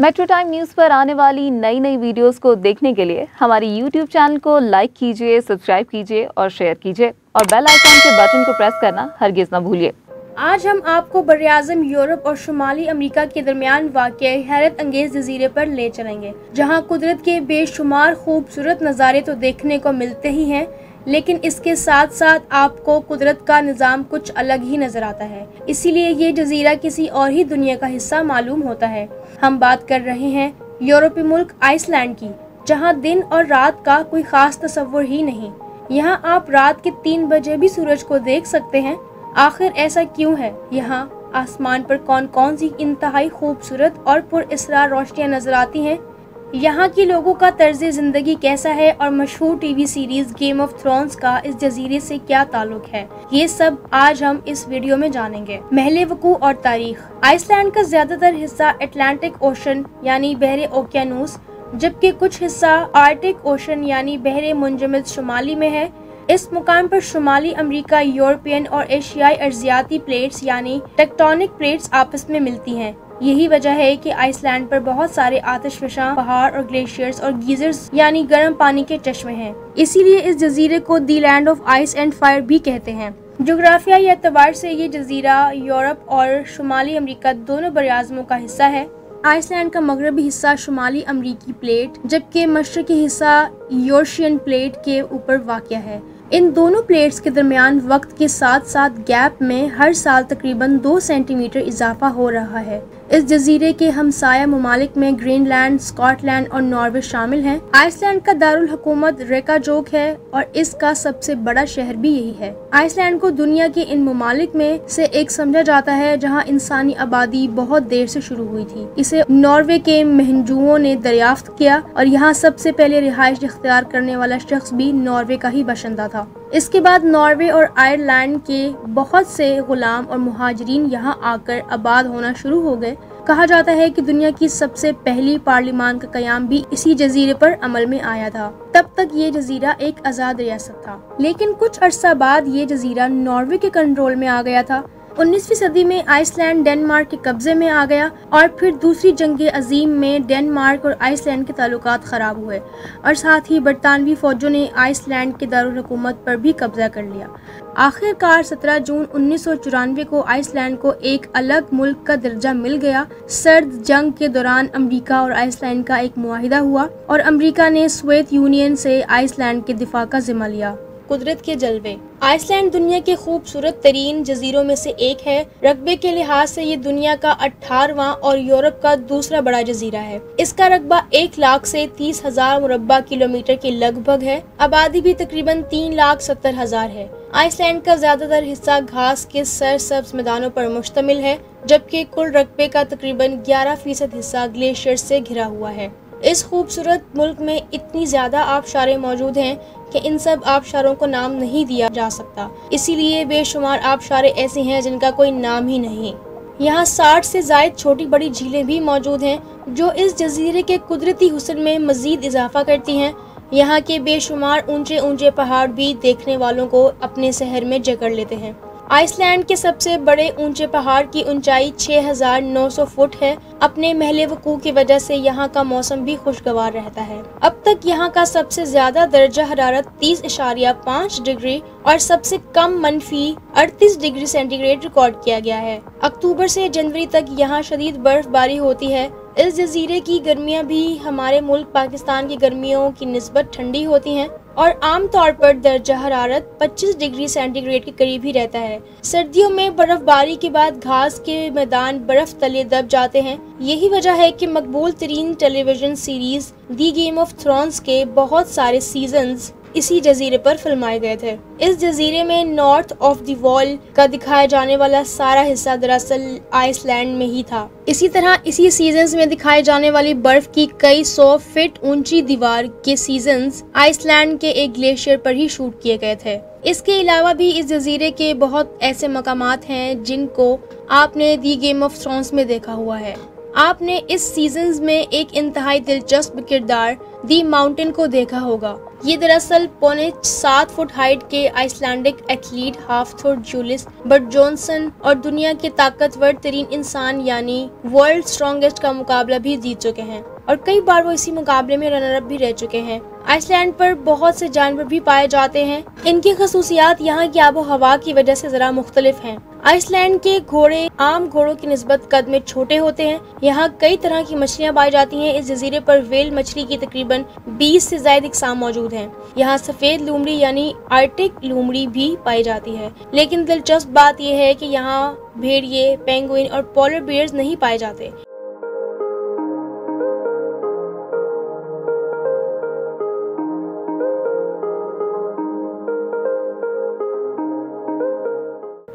Metro time news पर आने वाली नई नई वीडियोस को देखने के लिए हमारे यूट्यूब चैनल को लाइक कीजिए सब्सक्राइब कीजिए और शेयर कीजिए और बेल आइकॉन के बटन को प्रेस करना हरगिज न भूलिए। आज हम आपको बरआज़म यूरोप और शुमाली अमेरिका के दरमियान वाक़ हैरत अंगेज जजीरे पर ले चलेंगे, जहाँ कुदरत के बेशुमार खूबसूरत नज़ारे तो देखने को मिलते ही हैं। लेकिन इसके साथ साथ आपको कुदरत का निज़ाम कुछ अलग ही नज़र आता है। इसीलिए ये जजीरा किसी और ही दुनिया का हिस्सा मालूम होता है। हम बात कर रहे हैं यूरोपीय मुल्क आइसलैंड की, जहाँ दिन और रात का कोई ख़ास तस्वुर ही नहीं। यहाँ आप रात के तीन बजे भी सूरज को देख सकते हैं। आखिर ऐसा क्यों है? यहाँ आसमान पर कौन कौन सी इंतहाई खूबसूरत और पुरस्रार रोशनियाँ नज़र आती हैं? यहाँ के लोगों का तर्ज ज़िंदगी कैसा है और मशहूर TV series Game of Thrones का इस जजीरे से क्या ताल्लुक है? ये सब आज हम इस वीडियो में जानेंगे। महले वकू और तारीख। आइसलैंड का ज़्यादातर हिस्सा अटलांटिक ओशन, यानी बहरे ओकियानूस, जबकि कुछ हिस्सा आर्टिक ओशन, यानी बहरे मुंजमद शुमाली में है। इस मुकाम पर शुमाली अमेरिका, यूरोपियन और एशियाई अर्जियाती प्लेट्स, यानी टेक्टोनिक प्लेट्स आपस में मिलती हैं। यही वजह है कि आइसलैंड पर बहुत सारे आतिशफशा पहाड़ और ग्लेशियर्स और गीजर्स, यानी गर्म पानी के चश्मे हैं। इसीलिए इस जजीरे को the land of ice and fire भी कहते हैं। जोग्राफियाई एतबार से ये जजीरा यूरोप और शुमाली अमरीका दोनों बरआज़मों का हिस्सा है। आइसलैंड का मगरबी हिस्सा शुमाली अमरीकी प्लेट, जबकि मशरकी हिस्सा यूरोशियन प्लेट के ऊपर वाक़ है। इन दोनों प्लेट्स के दरमियान वक्त के साथ साथ गैप में हर साल तकरीबन दो सेंटीमीटर इजाफा हो रहा है। इस जजीरे के हमसाया ममालिक में ग्रीनलैंड, स्कॉटलैंड और नॉर्वे शामिल हैं। आइसलैंड का दारुल हुकूमत रेकाजोक है और इसका सबसे बड़ा शहर भी यही है। आइसलैंड को दुनिया के इन ममालिक में से एक समझा जाता है, जहाँ इंसानी आबादी बहुत देर से शुरू हुई थी। इसे नॉर्वे के महंजुओं ने दरियाफ्त किया और यहाँ सबसे पहले रिहाइश इख्तियार करने वाला शख्स भी नॉर्वे का ही बशिंदा था। इसके बाद नॉर्वे और आयरलैंड के बहुत से गुलाम और महाजरीन यहाँ आकर आबाद होना शुरू हो गए कहा जाता है कि दुनिया की सबसे पहली पार्लिमान का कयाम भी इसी जजीरे पर अमल में आया था। तब तक ये जजीरा एक आज़ाद रियासत था। लेकिन कुछ अरसा बाद ये जजीरा नॉर्वे के कंट्रोल में आ गया था। 19वीं सदी में आइसलैंड डेनमार्क के कब्जे में आ गया और फिर दूसरी जंग अजीम में डेनमार्क और आइसलैंड के ताल्लुक ख़राब हुए। और साथ ही बरतानवी फ़ौजों ने आइसलैंड के दारकूमत पर भी कब्जा कर लिया। आखिरकार 17 जून उन्नीस सौ चौरानवे को आइसलैंड को एक अलग मुल्क का दर्जा मिल गया। सर्द जंग के दौरान अमरीका और आइसलैंड का एक माहिदा हुआ और अमरीका ने स्वेत यूनियन से आइसलैंड के दिफा का जिम्मा लिया। कुदरत के जलवे। आइसलैंड दुनिया के खूबसूरत तरीन जजीरों में से एक है। रकबे के लिहाज से ये दुनिया का अठारवा और यूरोप का दूसरा बड़ा जजीरा है। इसका रकबा एक लाख से तीस हज़ार मुरबा किलोमीटर के लगभग है। आबादी भी तकरीबन तीन लाख सत्तर हज़ार है। आइसलैंड का ज़्यादातर हिस्सा घास के सर सब्ज मैदानों पर मुश्तमिल है, जबकि कुल रकबे का तकरीबन 11 फ़ीसद हिस्सा ग्लेशियर से घिरा हुआ है। इस खूबसूरत मुल्क में इतनी ज़्यादा आबशारें मौजूद हैं कि इन सब आबशारों को नाम नहीं दिया जा सकता। इसीलिए बेशुमार आबशारे ऐसे हैं जिनका कोई नाम ही नहीं। यहाँ साठ से जायद छोटी बड़ी झीलें भी मौजूद हैं, जो इस जजीरे के कुदरती हुसन में मजीद इजाफा करती हैं। यहाँ के बेशुमार ऊँचे ऊँचे पहाड़ भी देखने वालों को अपने शहर में जकड़ लेते हैं। आइसलैंड के सबसे बड़े ऊँचे पहाड़ की ऊंचाई 6,900 फुट है। अपने महले वकू की वजह से यहाँ का मौसम भी खुशगवार रहता है। अब तक यहाँ का सबसे ज़्यादा दर्जा हरारत तीस इशारिया पाँच डिग्री और सबसे कम मनफी अड़तीस डिग्री सेंटीग्रेड रिकॉर्ड किया गया है। अक्टूबर से जनवरी तक यहाँ शदीद बर्फबारी होती है। इस जजीरे की गर्मियाँ भी हमारे मुल्क पाकिस्तान की गर्मियों की नस्बत ठंडी होती हैं। और आमतौर पर दर्जा हरारत 25 डिग्री सेंटीग्रेड के करीब ही रहता है। सर्दियों में बर्फबारी के बाद घास के मैदान बर्फ़ तले दब जाते हैं। यही वजह है कि मकबूल तरीन television series the Game of Thrones के बहुत सारे सीजन्स इसी जजीरे पर फिल्माए गए थे। इस जजीरे में नॉर्थ ऑफ़ द वॉल का दिखाया जाने वाला सारा हिस्सा दरअसल आइसलैंड में ही था। इसी तरह इसी सीज़न में दिखाई जाने वाली बर्फ़ की कई सौ फीट ऊँची दीवार के सीज़न आइसलैंड के एक ग्लेशियर पर ही शूट किए गए थे। इसके अलावा भी इस जजीरे के बहुत ऐसे मकाम हैं जिनको आपने दी गेम ऑफ़ थ्रोन्स में देखा हुआ है। आपने इस सीज़न में एक इंतहाई दिलचस्प किरदार दी माउंटेन को देखा होगा। ये दरअसल पौने सात फुट हाइट के Icelandic athlete Haf Hafthor Julius Bjornsson और दुनिया के ताकतवर तरीन इंसान, यानी वर्ल्ड स्ट्रॉन्गेस्ट का मुकाबला भी जीत चुके हैं। और कई बार वो इसी मुकाबले में रनर अप भी रह चुके हैं। आइसलैंड पर बहुत से जानवर भी पाए जाते हैं। इनकी खसूसियात यहाँ की आबो हवा की वजह से जरा मुख्तलिफ़ हैं। आइसलैंड के घोड़े आम घोड़ों की नस्बत कद में छोटे होते हैं। यहाँ कई तरह की मछलियाँ पाई जाती हैं। इस जजीरे पर वेल मछली की तकरीबन 20 से ज़्यादा इकसाम मौजूद हैं। यहाँ सफ़ेद लूमड़ी यानी आर्टिक लूमड़ी भी पाई जाती है। लेकिन दिलचस्प बात यह है कि यहाँ भेड़िए पेंगुइन और पोलर बियर्स नहीं पाए जाते।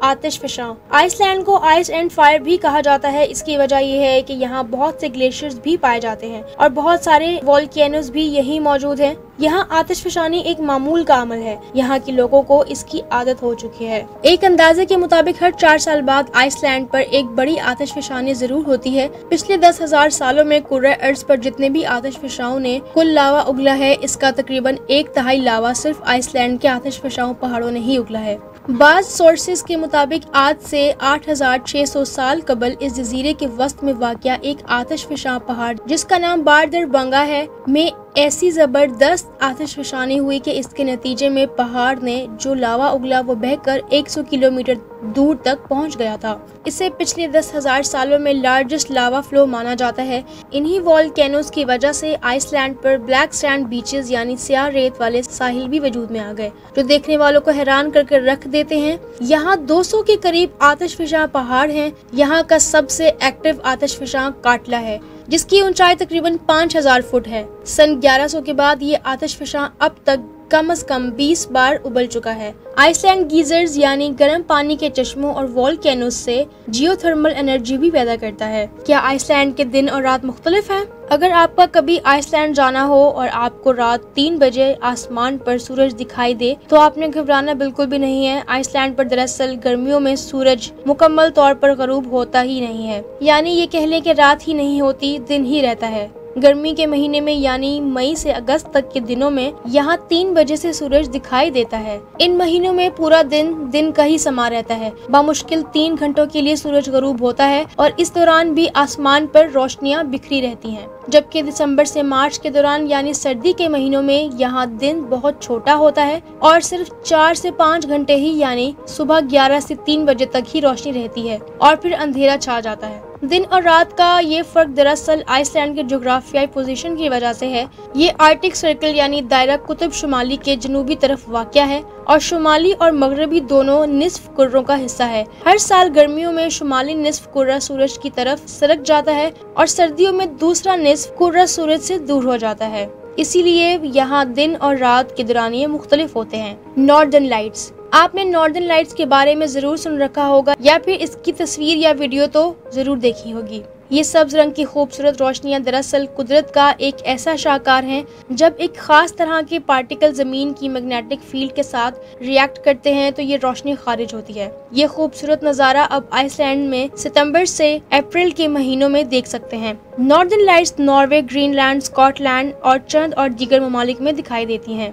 आतिश फिशा। आइसलैंड को आइस एंड फायर भी कहा जाता है। इसकी वजह यह है कि यहाँ बहुत से ग्लेशियर्स भी पाए जाते हैं और बहुत सारे वॉल्केनोज भी यही मौजूद हैं। यहाँ आतिश फिशानी एक मामूल का अमल है। यहाँ के लोगों को इसकी आदत हो चुकी है। एक अंदाजे के मुताबिक हर चार साल बाद आइसलैंड पर एक बड़ी आतिश फिशानी ज़रूर होती है। पिछले दस हज़ार सालों में कुर्रा अर्ज़ पर जितने भी आतिश फिशाओं ने कुल लावा उगला है, इसका तकरीबन एक तहाई लावा सिर्फ़ आइसलैंड के आतिश फिशाओं पहाड़ों ने ही उगला है। बाज सोर्सेज के मुताबिक आज से 8600 साल कबल इस जजीरे के वस्त में वाक़ एक आतश फिशा पहाड़, जिसका नाम बारदर बंगा है। में ऐसी ज़बरदस्त आतिश फिशानी हुई कि इसके नतीजे में पहाड़ ने जो लावा उगला वो बहकर 100 किलोमीटर दूर तक पहुँच गया था। इसे पिछले दस हज़ार सालों में लार्जेस्ट लावा फ्लो माना जाता है। इन्हीं वॉल्केनोज की वजह से आइसलैंड पर ब्लैक सैंड बीचेस यानी सियाह रेत वाले साहिल भी वजूद में आ गए, जो देखने वालों को हैरान करके रख देते हैं। यहाँ 200 के करीब आतिशफिशा पहाड़ हैं। यहाँ का सबसे एक्टिव आतिशफिशा काटला है। जिसकी ऊंचाई तकरीबन 5000 फुट है। सन 1100 के बाद ये आतिशफशां अब तक कम अज कम 20 बार उबल चुका है। आइसलैंड गीजर्स यानी गर्म पानी के चश्मों और वॉल वॉल्केनोज से जियोथर्मल एनर्जी भी पैदा करता है। क्या आइसलैंड के दिन और रात मुख्तलिफ़ हैं? अगर आपका कभी आइसलैंड जाना हो और आपको रात तीन बजे आसमान पर सूरज दिखाई दे तो आपने घबराना बिल्कुल भी नहीं है। आइसलैंड पर दरअसल गर्मियों में सूरज मुकम्मल तौर पर गरूब होता ही नहीं है। यानी ये कह लें कि रात ही नहीं होती, दिन ही रहता है। गर्मी के महीने में यानी मई से अगस्त तक के दिनों में यहाँ तीन बजे से सूरज दिखाई देता है। इन महीनों में पूरा दिन दिन का ही समा रहता है। बामुश्किल तीन घंटों के लिए सूरज गरूब होता है और इस दौरान भी आसमान पर रोशनियाँ बिखरी रहती हैं। जबकि दिसंबर से मार्च के दौरान यानी सर्दी के महीनों में यहाँ दिन बहुत छोटा होता है और सिर्फ़ चार से पाँच घंटे ही यानी सुबह ग्यारह से तीन बजे तक ही रोशनी रहती है और फिर अंधेरा छा जाता है। दिन और रात का ये फ़र्क दरअसल आइसलैंड के जोग्राफियाई पोजीशन की वजह से है। ये आर्टिक सर्कल यानी दायरा कुतुब शुमाली के जनूबी तरफ़ वाक़ है और शुमाली और मगरबी दोनों निसफ कुर्रों का हिस्सा है। हर साल गर्मियों में शुमाली निसफ कुर्रा सूरज की तरफ़ सरक जाता है और सर्दियों में दूसरा निसफ कुर्रा सूरज से दूर हो जाता है। इसीलिए यहाँ दिन और रात के दौरान ये मुख्तलिफ़ होते हैं। नॉर्दर्न लाइट्स आपने नॉर्दर्न लाइट्स के बारे में ज़रूर सुन रखा होगा, या फिर इसकी तस्वीर या वीडियो तो ज़रूर देखी होगी। ये सब्ज रंग की खूबसूरत रोशनियाँ दरअसल कुदरत का एक ऐसा शाहकार है, जब एक खास तरह के पार्टिकल ज़मीन की मैग्नेटिक फ़ील्ड के साथ रिएक्ट करते हैं तो ये रोशनी खारिज होती है। ये खूबसूरत नज़ारा अब आइसलैंड में सितंबर से अप्रैल के महीनों में देख सकते हैं। Northern lights Norway Greenland Scotland और चंद और दीगर ममालिक में दिखाई देती हैं।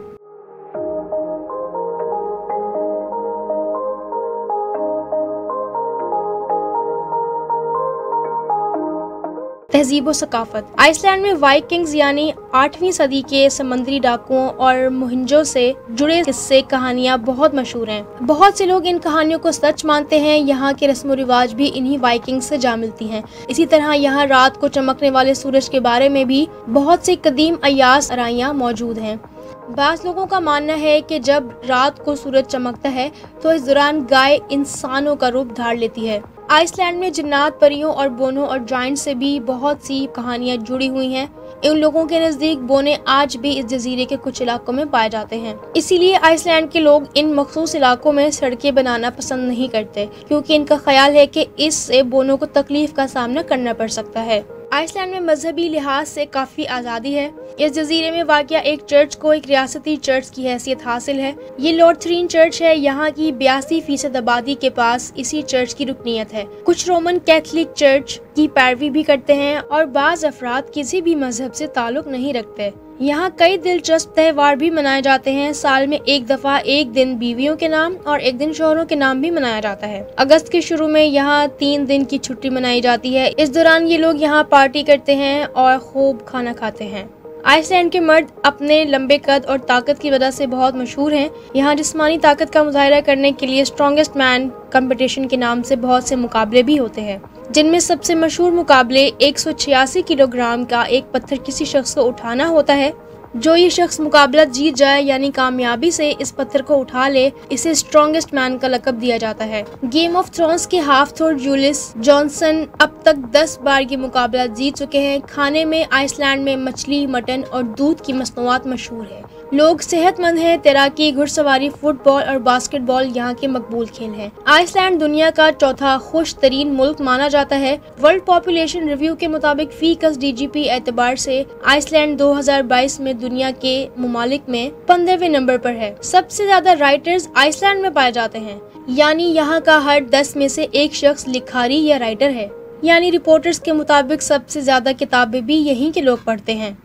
तहजीब सकाफत। आइसलैंड में वाइकिंग्स यानी आठवीं सदी के समुद्री डाकुओं और मुहिंजों से जुड़े किस्से, कहानियाँ बहुत मशहूर हैं। बहुत से लोग इन कहानियों को सच मानते हैं। यहाँ के रस्म रिवाज भी इन्हीं वाइकिंग से जा मिलती हैं। इसी तरह यहाँ रात को चमकने वाले सूरज के बारे में भी बहुत सी कदीम अयास अराइयाँ मौजूद हैं। बास लोगों का मानना है कि जब रात को सूरज चमकता है तो इस दौरान गाय इंसानों का रूप धार लेती है। आइसलैंड में जन्नात परियों और बोनों और जॉइंट से भी बहुत सी कहानियाँ जुड़ी हुई हैं। इन लोगों के नज़दीक बोने आज भी इस जजीरे के कुछ इलाकों में पाए जाते हैं। इसीलिए आइसलैंड के लोग इन मखसूस इलाकों में सड़कें बनाना पसंद नहीं करते, क्योंकि इनका ख्याल है कि इससे बोनों को तकलीफ़ का सामना करना पड़ सकता है। आइसलैंड में मजहबी लिहाज से काफ़ी आज़ादी है। इस जजीरे में वाक़ एक चर्च को एक रियासती चर्च की हैसियत हासिल है। ये लॉर्थरीन चर्च है, यहाँ की बयासी फ़ीसद आबादी के पास इसी चर्च की रुकनीत है। कुछ रोमन कैथलिक चर्च की पैरवी भी करते हैं और बाज़ अफराद किसी भी मज़हब से ताल्लुक नहीं रखते। यहाँ कई दिलचस्प त्यौहार भी मनाए जाते हैं। साल में एक दफ़ा एक दिन बीवियों के नाम और एक दिन शोहरों के नाम भी मनाया जाता है। अगस्त के शुरू में यहाँ तीन दिन की छुट्टी मनाई जाती है। इस दौरान ये लोग यहाँ पार्टी करते हैं और खूब खाना खाते हैं। आइसलैंड के मर्द अपने लंबे कद और ताकत की वजह से बहुत मशहूर हैं। यहाँ जिसमानी ताकत का मुजाहरा करने के लिए स्ट्रॉन्गेस्ट मैन कंपटीशन के नाम से बहुत से मुकाबले भी होते हैं। जिनमें सबसे मशहूर मुकाबले 186 किलोग्राम का एक पत्थर किसी शख्स को उठाना होता है। जो ये शख्स मुकाबला जीत जाए यानी कामयाबी से इस पत्थर को उठा ले, इसे स्ट्रॉन्गेस्ट मैन का लकब दिया जाता है। गेम ऑफ़ थ्रोन्स के हाफ़ थोर जूलिस जॉनसन अब तक 10 बार ये मुकाबला जीत चुके हैं। खाने में आइसलैंड में मछली, मटन और दूध की मसनवात मशहूर है। लोग सेहतमंद हैं, तैराकी, घुड़सवारी, फुटबॉल और बास्केटबॉल यहाँ के मकबूल खेल हैं। आइसलैंड दुनिया का चौथा खुश तरीन मुल्क माना जाता है। वर्ल्ड पॉपुलेशन रिव्यू के मुताबिक फ़ी कस डी जी पी एतबार से आइसलैंड 2022 में दुनिया के ममालिक में पंद्रहवे नंबर पर है। सबसे ज़्यादा राइटर्स आइसलैंड में पाए जाते हैं। यानी यहाँ का हर दस में से एक शख्स लिखारी या राइटर है। यानी रिपोर्टर्स के मुताबिक सबसे ज़्यादा किताबें भी यहीं के लोग पढ़ते हैं।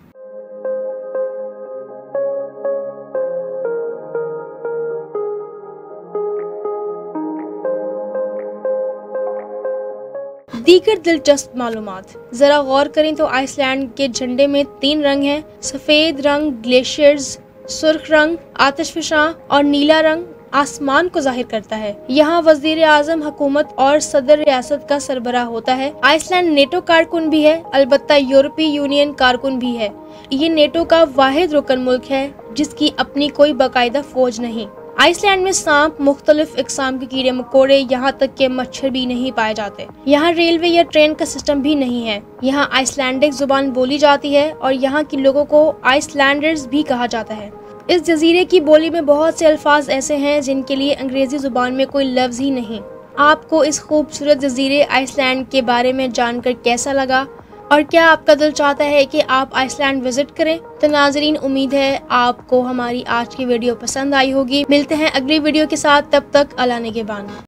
दीगर दिलचस्प मालूम जरा गौर करें तो आइसलैंड के झंडे में तीन रंग हैं, सफ़ेद रंग ग्लेशियर्स, सुर्ख रंग आतिशफिशा और नीला रंग आसमान को ज़ाहिर करता है। यहाँ वज़ीर आज़म हुकूमत और सदर रियासत का सरबरा होता है। आइसलैंड नेटो कारकुन भी है, अलबत्ता यूरोपीय यूनियन कारकुन भी है। ये नेटो का वाहिद रुकन मुल्क है, जिसकी अपनी कोई बाकायदा फौज नहीं। आइसलैंड में सांप मुख्तलिफ़ इकसाम के कीड़े मकोड़े यहाँ तक के मच्छर भी नहीं पाए जाते। यहाँ रेलवे या ट्रेन का सिस्टम भी नहीं है। यहाँ आइसलैंडिक ज़ुबान बोली जाती है और यहाँ के लोगों को आइसलैंडर्स भी कहा जाता है। इस जजीरे की बोली में बहुत से अल्फाज ऐसे हैं जिनके लिए अंग्रेज़ी ज़ुबान में कोई लफ्ज ही नहीं। आपको इस खूबसूरत जजीरे आइसलैंड के बारे में जानकर कैसा लगा? और क्या आपका दिल चाहता है कि आप आइसलैंड विज़िट करें? तो नाजरीन, उम्मीद है आपको हमारी आज की वीडियो पसंद आई होगी। मिलते हैं अगली वीडियो के साथ, तब तक अला के बान